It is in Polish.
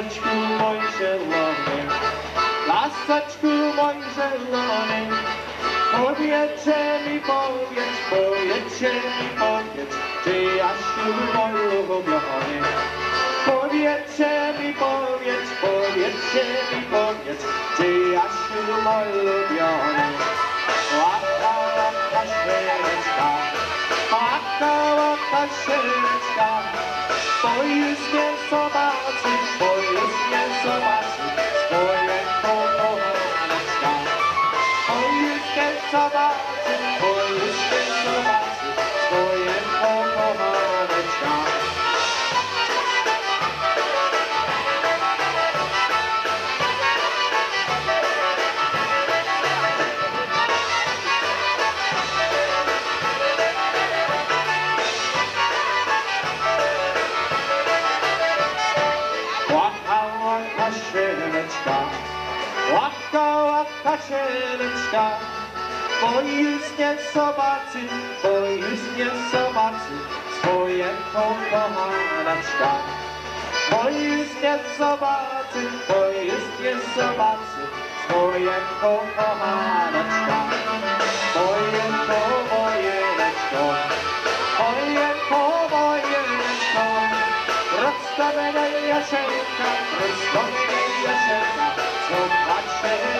Laseczku mój zielony, laseczku mój zielony, powiedzcie mi, powiedz, powiedzcie mi, powiedz, czy Jasiu mój ulubiony. Powiedzcie mi, powiedz, powiedzcie mi, powiedz, czy Jasiu mój ulubiony. Łaka, łaka, świeczka, łaka, łaka, świeczka, bo już nie zobaczy, łaka sieleczka, bo już nie zobaczy, bo już nie zobaczy swoje kochaneczka. Bo już nie zobaczy, bo już nie zobaczy swoje kochaneczka. Moje to wojeneczko, moje to wojeneczko, rozstawienie Jaszenka, rozstawienie Jaszenka, zobaczcie